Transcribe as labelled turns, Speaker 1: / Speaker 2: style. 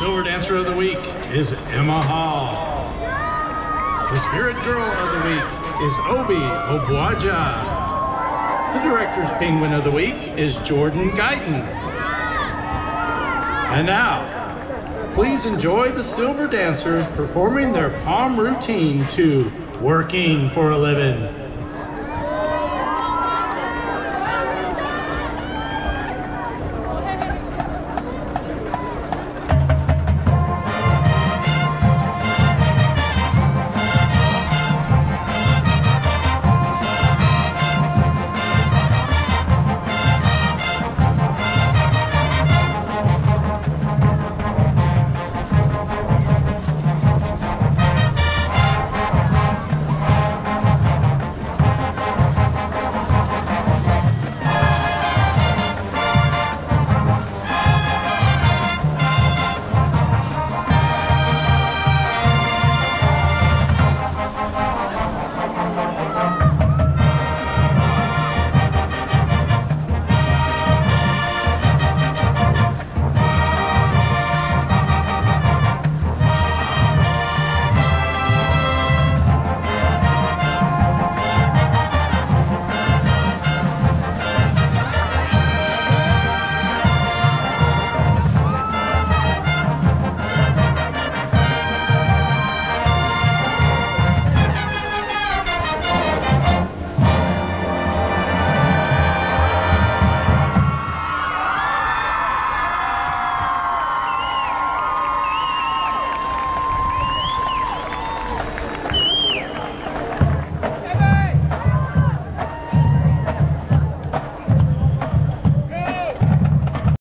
Speaker 1: Silver dancer of the week is Emma Hall. The Spirit Girl of the Week is Obi Obuaja. The Director's Penguin of the Week is Jordan Guyton. And now, please enjoy the Silver Dancers performing their pom routine to Working for a Living.